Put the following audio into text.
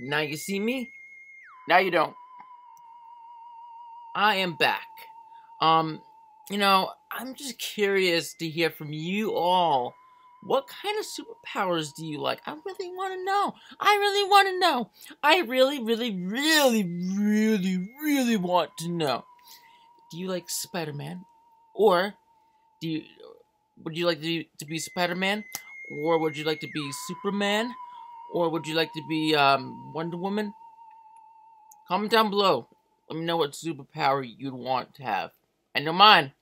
Now you see me? Now you don't. I am back. Um, you know, I'm just curious to hear from you all. What kind of superpowers do you like? I really want to know. I really want to know. I really, really, really, really, really want to know. Do you like Spider-Man? Or do you would you like to, to be Spider-Man? Or would you like to be Superman? Or would you like to be um, Wonder Woman? Comment down below. Let me know what superpower you'd want to have. I know mine.